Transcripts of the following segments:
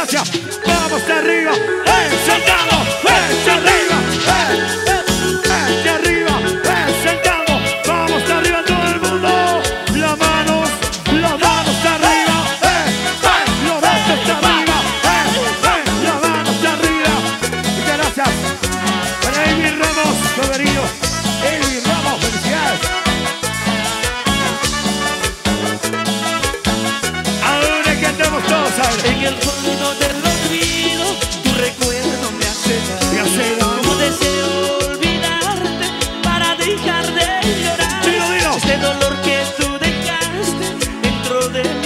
gracias. Vamos arriba, ¡eh!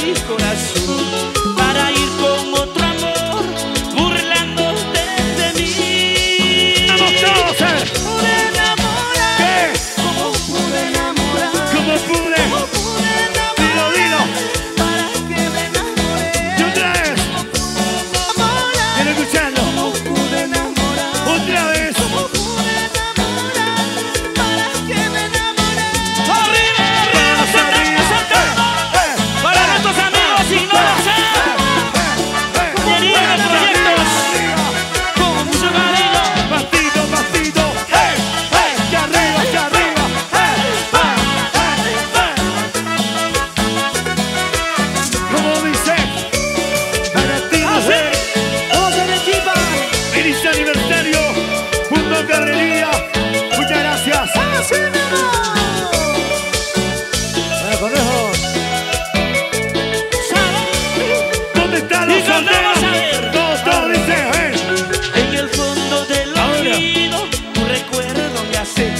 mi corazón. escenario, junto a Muchas gracias. ¡Así Bueno, conejos. ¿Dónde están los solteros? Todos, todos dicen. Eh. En el fondo del olvido, tu recuerdo me hace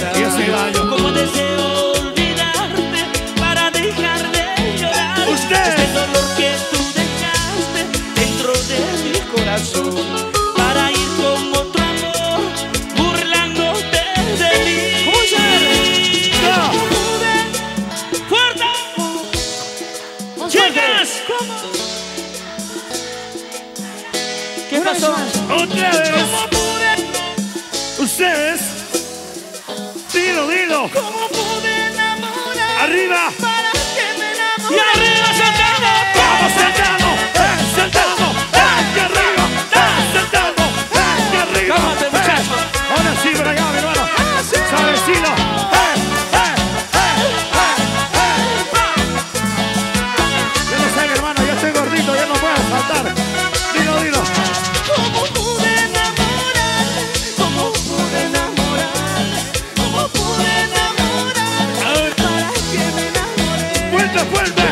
corazón. Otra vez. Ustedes. Dilo, dilo. ¿Cómo pude enamorar? Arriba. fuerte, fuerte.